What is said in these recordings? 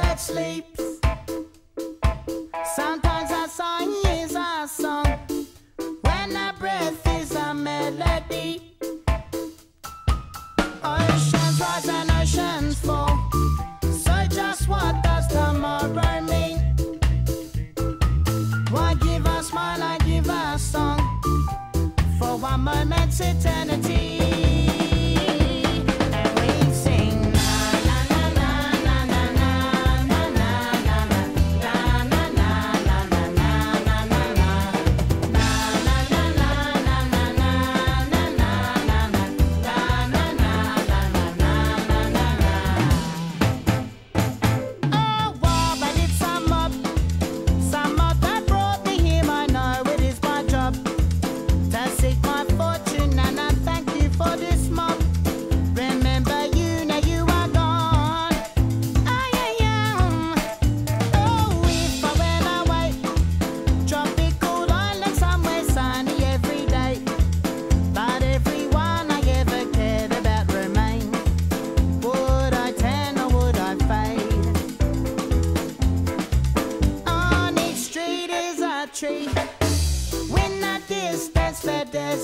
that sleeps. Sometimes a song is a song. When a breath is a melody. Oceans rise and oceans fall. So just what does tomorrow mean? Why give a smile, I give a song. For one moment's eternity.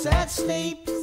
at sleep.